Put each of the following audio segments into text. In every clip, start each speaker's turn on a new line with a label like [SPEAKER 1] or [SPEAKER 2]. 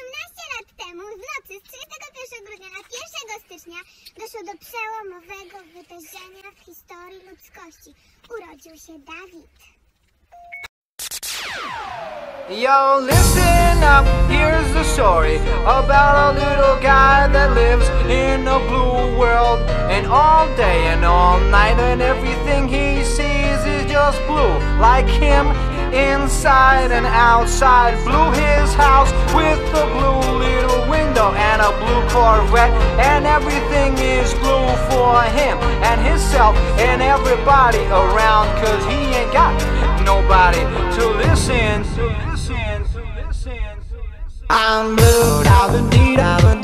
[SPEAKER 1] lat temu, w nocy z 31 grudnia na 1 stycznia doszło do przełomowego wydarzenia w historii ludzkości. Urodził się Dawid.
[SPEAKER 2] Yo, listen up, here's the story about a little guy that lives in a blue world. And all day and all night, and everything he sees is just blue, like him inside and outside. Blue his house with a blue little window and a blue Corvette. And everything is blue for him and himself and everybody around. Cause he ain't got nobody to listen. To listen, to listen, to listen. I'm blue, I've been need, I've been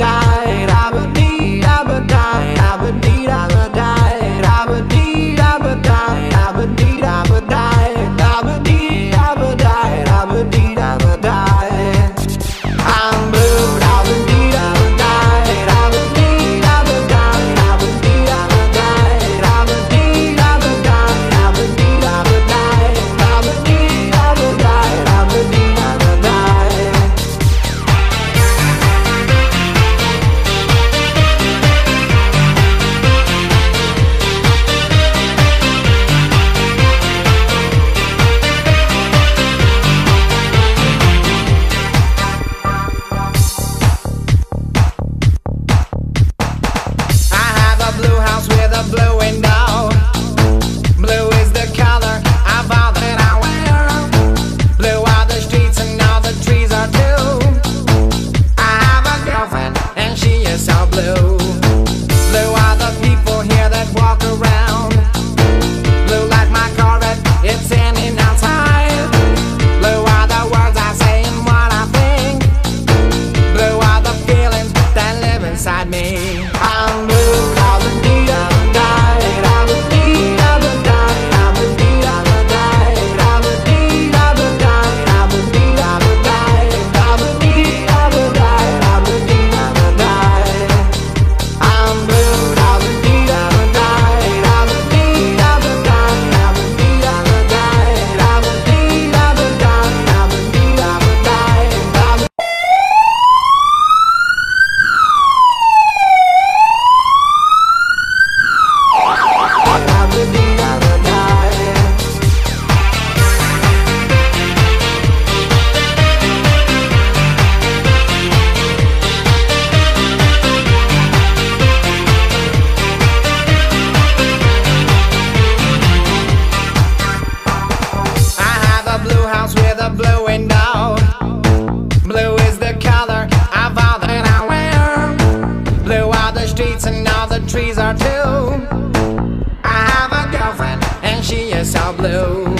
[SPEAKER 2] Guess I'll blue.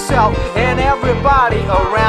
[SPEAKER 2] yourself and everybody around.